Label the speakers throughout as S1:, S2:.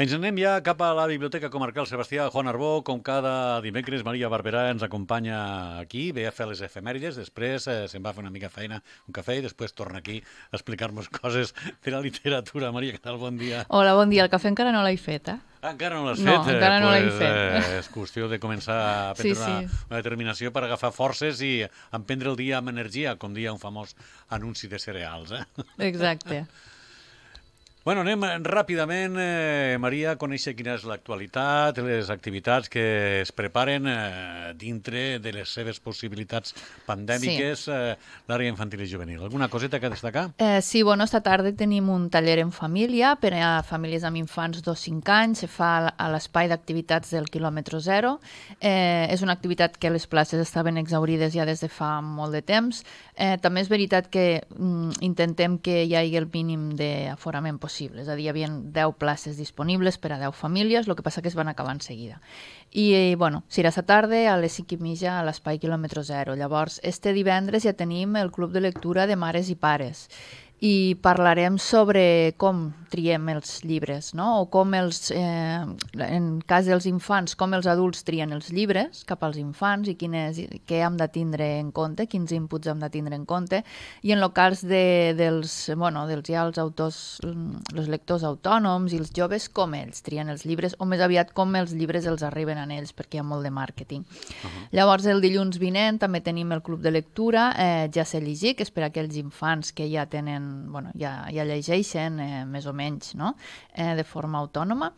S1: Ens anem ja cap a la Biblioteca Comarcal Sebastià Juan Arbó. Com cada dimecres, Maria Barberà ens acompanya aquí, ve a fer les efemèrides, després eh, se'n va fer una mica feina, un cafè, i després torna aquí a explicar-nos coses de la literatura. Maria, què tal? Bon dia.
S2: Hola, bon dia. El cafè encara no l'he fet, eh?
S1: Ah, encara no l'has
S2: No,
S1: fet?
S2: encara no l'he
S1: pues,
S2: fet.
S1: Eh, és qüestió de començar a prendre
S2: Sí, sí.
S1: Una, una determinació per agafar forces i emprendre el dia amb energia, com dia un famós anunci de cereals. Eh?
S2: Exacte.
S1: Bueno, anem eh, ràpidament, eh, Maria, a conèixer quina és l'actualitat, les activitats que es preparen eh, dintre de les seves possibilitats pandèmiques, eh, l'àrea infantil i juvenil. Alguna coseta que destacar?
S2: Eh, sí, bueno, esta tarda tenim un taller en família per a famílies amb infants 2-5 anys. Se fa a- a l'espai d'activitats del quilòmetre zero. Eh, és una activitat que les places estaven exaurides ja des de fa molt de temps. Eh, també és veritat que mm, intentem que hi hagi el mínim d'aforament possible. És a dir, hi havia 10 places disponibles per a 10 famílies, el que passa que es van acabar en seguida. I, eh, bueno, serà esta tarda a les 5 i mitja a l'espai quilòmetre zero. Llavors, este divendres ja tenim el club de lectura de mares i pares i parlarem sobre com triem els llibres, no? o com els, eh, en cas dels infants, com els adults trien els llibres cap als infants i quines, què hem de tindre en compte, quins inputs hem de tindre en compte, i en locals de, dels, bueno, dels ja els autors, els lectors autònoms i els joves, com ells trien els llibres, o més aviat com els llibres els arriben a ells, perquè hi ha molt de màrqueting. Uh -huh. Llavors, el dilluns vinent també tenim el club de lectura, eh, ja sé llegir, que és per a aquells infants que ja tenen, bueno, ja, ja llegeixen eh, més o menys, no?, eh, de forma autònoma.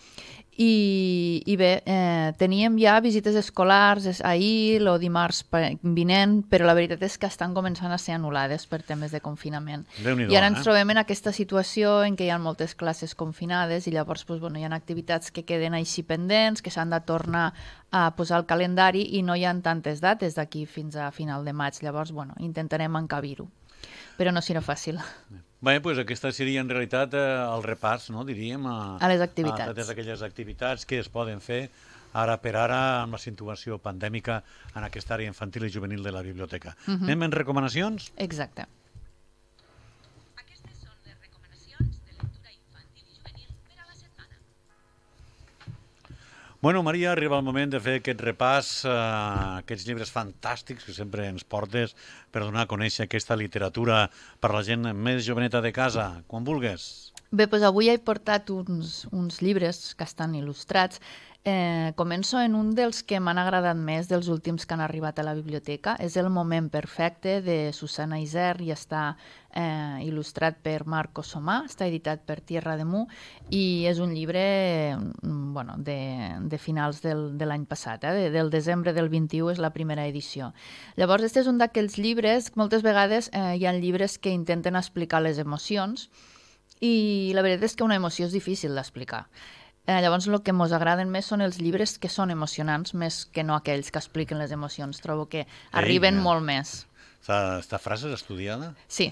S2: I, i bé, eh, teníem ja visites escolars es- ahir o dimarts vinent, però la veritat és que estan començant a ser anul·lades per temes de confinament. I ara ens
S1: eh?
S2: trobem en aquesta situació en què hi ha moltes classes confinades i llavors doncs, bueno, hi ha activitats que queden així pendents, que s'han de tornar a posar al calendari i no hi ha tantes dates d'aquí fins a final de maig. Llavors, bueno, intentarem encabir-ho. Però no serà fàcil.
S1: Bé, doncs aquesta seria en realitat eh, el repàs, no, diríem, a,
S2: A les activitats.
S1: a totes aquelles activitats que es poden fer ara per ara amb la situació pandèmica en aquesta àrea infantil i juvenil de la biblioteca. Uh -huh. Anem en recomanacions?
S2: Exacte.
S1: Bueno, Maria, arriba el moment de fer aquest repàs, eh, aquests llibres fantàstics que sempre ens portes per donar a conèixer aquesta literatura per la gent més joveneta de casa, quan vulgues.
S2: Bé, doncs avui he portat uns, uns llibres que estan il·lustrats. Eh, començo en un dels que m'han agradat més dels últims que han arribat a la biblioteca. És El moment perfecte de Susana Iser i està eh, il·lustrat per Marco Somà, està editat per Tierra de Mu i és un llibre mm, bueno, de, de finals del, de l'any passat, eh? de, del desembre del 21 és la primera edició. Llavors, este és un d'aquells llibres, moltes vegades eh, hi ha llibres que intenten explicar les emocions i la veritat és que una emoció és difícil d'explicar. Eh, llavors, el que ens agraden més són els llibres que són emocionants, més que no aquells que expliquen les emocions. Trobo que arriben
S1: ja.
S2: molt més.
S1: Esta, esta frase és estudiada?
S2: Sí,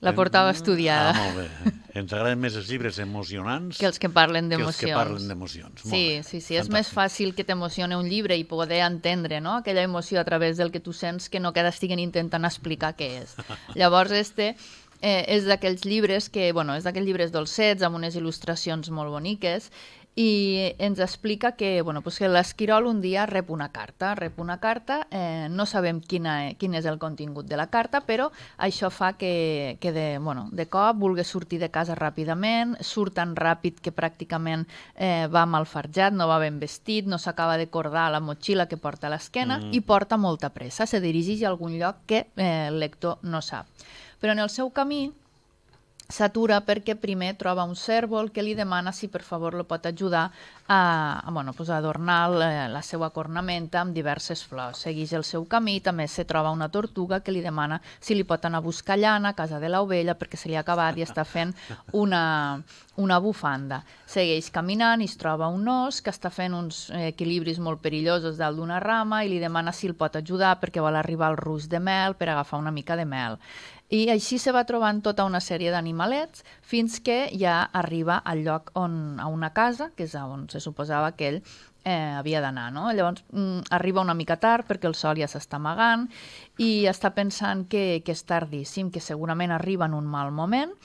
S2: la portava estudiada.
S1: Ah, molt bé. Ens agraden més els llibres emocionants
S2: que els que parlen
S1: que els que
S2: d'emocions.
S1: parlen d'emocions.
S2: Sí,
S1: bé.
S2: sí, sí, és més fàcil que t'emocione un llibre i poder entendre no? aquella emoció a través del que tu sents que no que estiguen intentant explicar què és. Llavors, este eh, és d'aquells llibres que, bueno, és d'aquells llibres dolcets amb unes il·lustracions molt boniques i ens explica que, bueno, pues que l'Esquirol un dia rep una carta, rep una carta, eh, no sabem quina, quin és el contingut de la carta, però això fa que, que de, bueno, de cop vulgui sortir de casa ràpidament, surt tan ràpid que pràcticament eh, va malfarjat, no va ben vestit, no s'acaba de cordar la motxilla que porta a l'esquena mm. i porta molta pressa, se dirigeix a algun lloc que eh, el lector no sap. Però en el seu camí s'atura perquè primer troba un cèrvol que li demana si per favor lo pot ajudar a, a, bueno, pues a adornar la, la seva cornamenta amb diverses flors. Segueix el seu camí, també se troba una tortuga que li demana si li pot anar a buscar llana a casa de l'ovella perquè se li ha acabat i està fent una, una bufanda. Segueix caminant i es troba un os que està fent uns eh, equilibris molt perillosos dalt d'una rama i li demana si el pot ajudar perquè vol arribar al rus de mel per agafar una mica de mel. I així se va trobant tota una sèrie d'animalets fins que ja arriba al lloc on, a una casa, que és on se suposava que ell eh, havia d'anar. No? Llavors mm, arriba una mica tard perquè el sol ja s'està amagant i està pensant que, que és tardíssim, que segurament arriba en un mal moment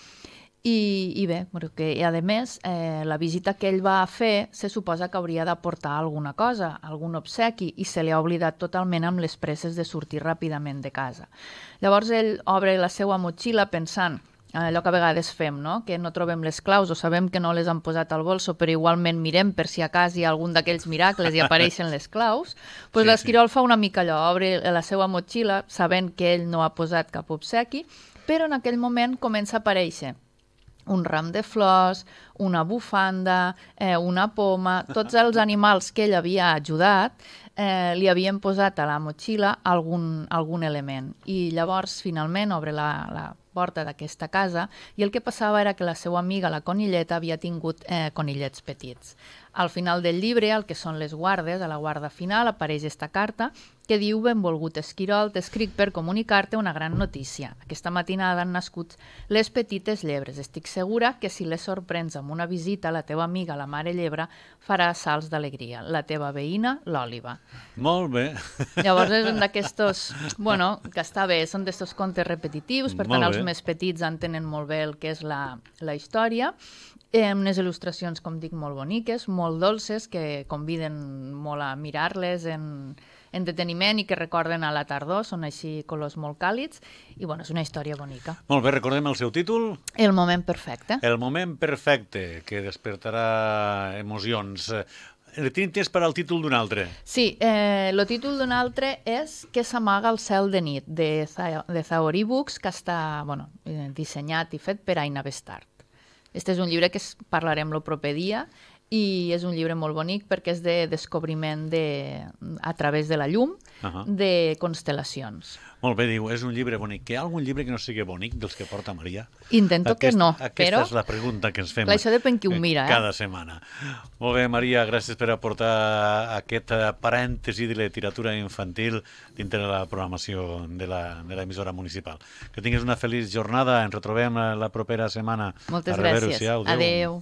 S2: I, i bé, perquè, i a més, eh, la visita que ell va fer se suposa que hauria de portar alguna cosa, algun obsequi, i se li ha oblidat totalment amb les presses de sortir ràpidament de casa. Llavors ell obre la seva motxilla pensant allò que a vegades fem, no? que no trobem les claus o sabem que no les han posat al bolso, però igualment mirem per si a cas hi ha algun d'aquells miracles i apareixen les claus, pues
S1: Sí,
S2: sí, l'Esquirol fa una mica allò, obre la seva motxilla sabent que ell no ha posat cap obsequi, però en aquell moment comença a aparèixer un ram de flors, una bufanda, eh, una poma, tots els animals que ell havia ajudat eh, li havien posat a la motxilla algun, algun element. I llavors, finalment, obre la, la porta d'aquesta casa i el que passava era que la seva amiga, la conilleta, havia tingut eh, conillets petits. Al final del llibre, el que són les guardes, a la guarda final, apareix esta carta que diu Benvolgut Esquirol, t'escric per comunicar-te una gran notícia. Aquesta matinada han nascut les petites llebres. Estic segura que si les sorprens amb una visita, la teva amiga, la mare llebre, farà salts d'alegria. La teva veïna, l'Òliva.
S1: Molt bé.
S2: Llavors és un d'aquestos, bueno, que està bé, són d'estos contes repetitius, per tant els més petits entenen molt bé el que és la, la història, eh, unes il·lustracions, com dic, molt boniques, molt dolces, que conviden molt a mirar-les en entreteniment i que recorden a la tardor, són així colors molt càlids, i bueno, és una història bonica.
S1: Molt bé, recordem el seu títol.
S2: El moment perfecte.
S1: El moment perfecte, que despertarà emocions. Eh, Tinc temps per al títol d'un altre.
S2: Sí, eh, el títol d'un altre és Que s'amaga el cel de nit, de, Za- de Zaori Books, que està bueno, eh, dissenyat i fet per Aina Bestart. Este és un llibre que es parlarem el proper dia i és un llibre molt bonic perquè és de descobriment de, a través de la llum
S1: Ahà.
S2: de constel·lacions.
S1: Molt bé, diu, és un llibre bonic. Hi ha algun llibre que no sigui bonic dels que porta Maria?
S2: Intento que no,
S1: aquesta
S2: però...
S1: és la pregunta que ens fem
S2: Clar, això depèn qui ho
S1: eh,
S2: mira, eh?
S1: cada setmana. Molt bé, Maria, gràcies per aportar aquest eh, parèntesi de literatura infantil dintre de la programació de la- de l'emissora municipal. Que tinguis una feliç jornada. Ens retrobem eh, la propera setmana.
S2: Moltes gràcies.
S1: siau.
S2: Adeu.